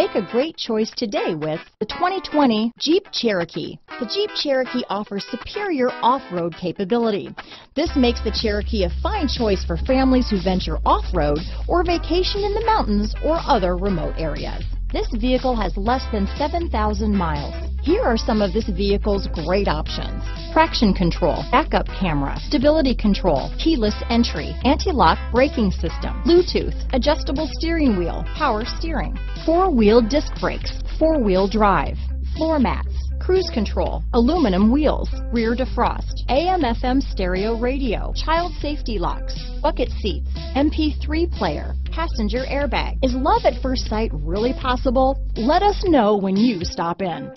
Make a great choice today with the 2020 Jeep Cherokee. The Jeep Cherokee offers superior off-road capability. This makes the Cherokee a fine choice for families who venture off-road or vacation in the mountains or other remote areas. This vehicle has less than 7,000 miles. Here are some of this vehicle's great options. Traction control, backup camera, stability control, keyless entry, anti-lock braking system, Bluetooth, adjustable steering wheel, power steering, four-wheel disc brakes, four-wheel drive, floor mats, cruise control, aluminum wheels, rear defrost, AM FM stereo radio, child safety locks, bucket seats, MP3 player, passenger airbag. Is love at first sight really possible? Let us know when you stop in.